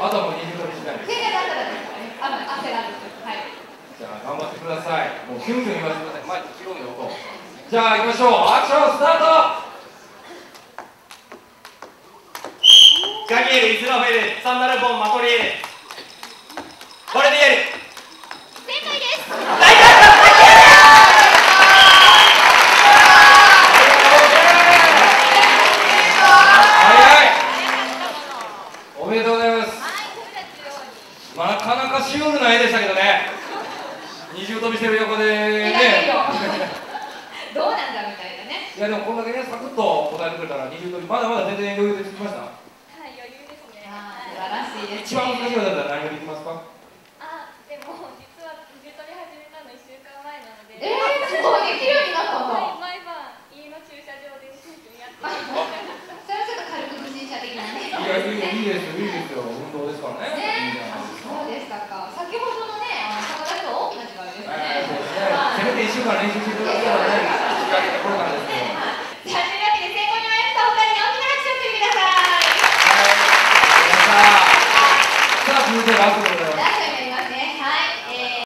あとはもう20飛びしないです。正解だったらですね。あの汗はい。じゃあ頑張ってください。もうキュンキュン言わせてください前に広い音じゃあ行きましょう。アクションスタート。ガニエル、イスラフェル、サンダルボン、マトリエル。これでエル。正解です。おめでとうございますなかなかシュールな絵でしたけどね。二重跳びしてる横でね。よ。どうなんだみたいなね。いやでもこんだけねサクッと答えてくれたら二重跳びまだまだ全然余裕でつきました。はい、余裕ですね。素晴らしいです一番難しいのだったら何ができますかあ、でも実は自撮り始めたの1週間前なので、えー、すごいできるようになったんだはい毎晩家の駐車場で一緒にやってます。それはちょっと軽く不審者的なねいやいいいいですよいいですよ運動ですからね。いいじゃないですかそうでしたか。先ほどのねあの逆立ちと大きな違いですはいそうですねねせめて一週間練習してください。ね仕上げた頃なんですけどじゃあというわけで成功に終わったお二人に大きな拍手をしてくださいはい。さあ続いてラストでございます